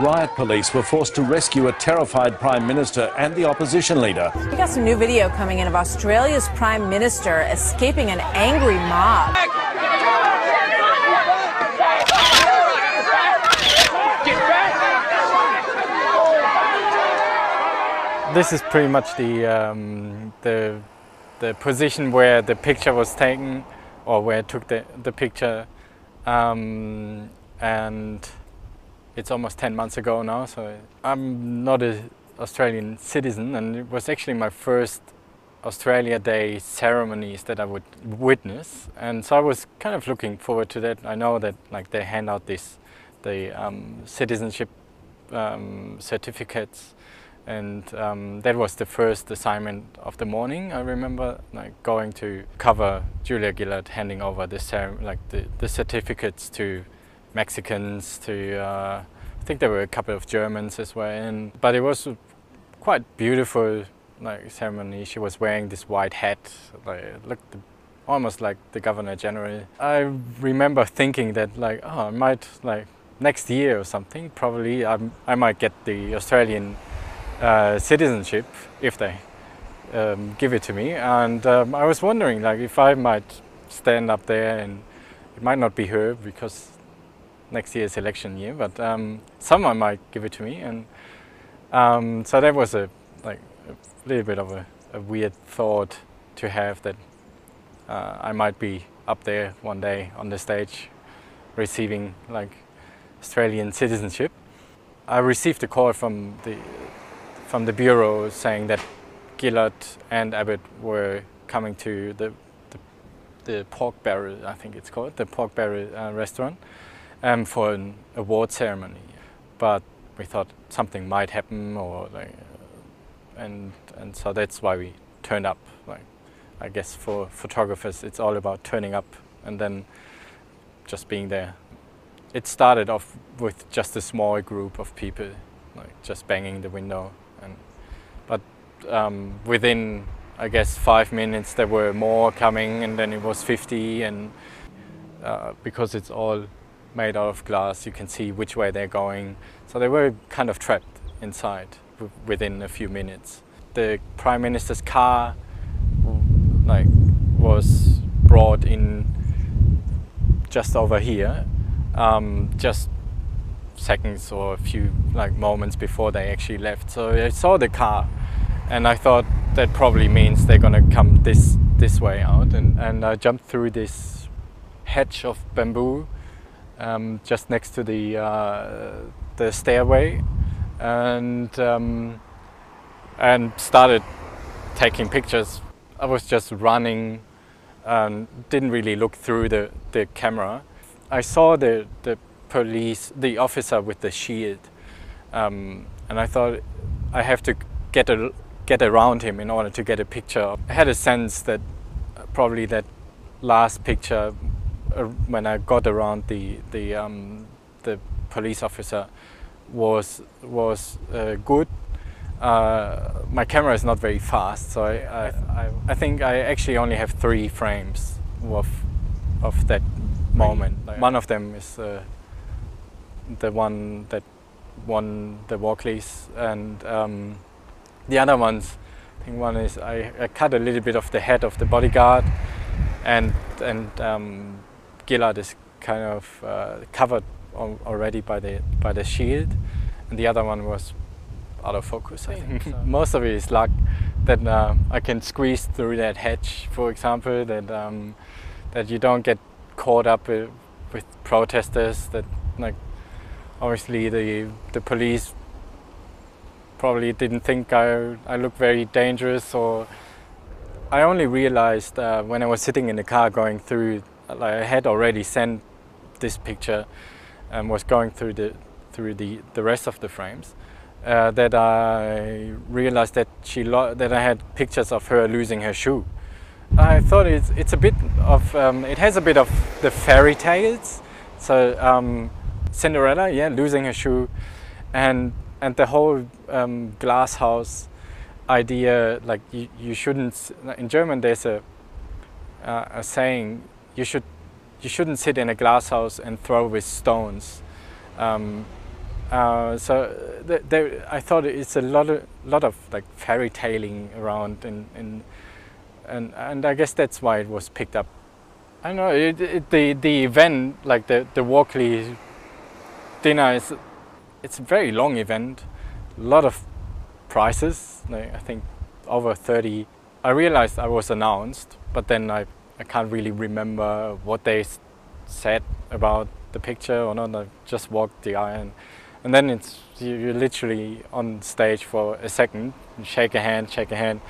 Riot police were forced to rescue a terrified Prime Minister and the opposition leader. We got some new video coming in of Australia's Prime Minister escaping an angry mob. This is pretty much the, um, the, the position where the picture was taken or where I took the, the picture. Um, and it's almost 10 months ago now, so I'm not an Australian citizen and it was actually my first Australia Day ceremonies that I would witness and so I was kind of looking forward to that. I know that like they hand out this, the um, citizenship um, certificates and um, that was the first assignment of the morning. I remember like going to cover Julia Gillard handing over the like the, the certificates to Mexicans, to uh, I think there were a couple of Germans as well. And but it was quite beautiful like ceremony. She was wearing this white hat, like looked almost like the governor general. I remember thinking that like oh I might like next year or something probably I, I might get the Australian uh, citizenship if they um, give it to me. And um, I was wondering like if I might stand up there and it might not be her because next year is election year, but um, someone might give it to me. And um, so that was a like a little bit of a, a weird thought to have that uh, I might be up there one day on the stage receiving like Australian citizenship. I received a call from the from the bureau saying that Gillard and Abbott were coming to the the, the pork barrel, I think it's called, the pork barrel uh, restaurant um, for an award ceremony. But we thought something might happen, or like, uh, and and so that's why we turned up. Like, I guess for photographers, it's all about turning up and then just being there. It started off with just a small group of people, like just banging the window, and but um, within I guess five minutes there were more coming, and then it was 50, and uh, because it's all made out of glass. You can see which way they're going. So they were kind of trapped inside within a few minutes. The prime minister's car, like, was brought in just over here, um, just seconds or a few like moments before they actually left. So I saw the car, and I thought that probably means they're gonna come this this way out, and and I jumped through this hedge of bamboo um, just next to the uh, the stairway, and um, and started taking pictures. I was just running, and didn't really look through the the camera. I saw the the police, the officer with the shield, um, and I thought I have to get a get around him in order to get a picture. I had a sense that probably that last picture uh, when I got around the the um, the police officer was was uh, good. Uh, my camera is not very fast, so I, I, I, I, think I actually only have three frames of of that moment. Like one of them is uh, the one that won the Walkleys, and um, the other ones, I think one is I, I, cut a little bit of the head of the bodyguard, and and um, Gillard is kind of uh, covered already by the by the shield, and the other one was out of focus. I think so. most of it is luck that uh, I can squeeze through that hedge, for example, that um, that you don't get caught up with, with protesters. That like obviously the the police probably didn't think I I looked very dangerous or. I only realized uh, when I was sitting in the car going through like I had already sent this picture and was going through the through the the rest of the frames uh, that I realized that she that I had pictures of her losing her shoe. I thought it's it's a bit of um, it has a bit of the fairy tales. So um, Cinderella, yeah, losing her shoe, and and the whole um, glass house idea. Like you, you shouldn't. In German, there's a uh, a saying you should you shouldn't sit in a glass house and throw with stones. Um, Uh, so th- there, I thought it's a lot of lot of like fairy tailing around, and and and and I guess that's why it was picked up. I don't know it, it, the the event like the the Walkley dinner is it's a very long event, a lot of prizes. Like I think over thirty. I realized I was announced, but then I I can't really remember what they said about the picture or not. I just walked the aisle and then it's you- you're literally on stage for a second, shake a hand, shake a hand,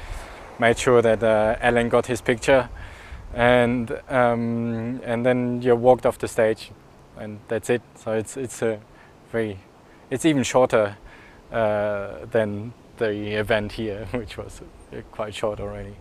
made sure that uh, Alan got his picture, and um, and then you walked off the stage, and that's it. So it's it's a very, it's even shorter uh, than the event here, which was uh, quite short already.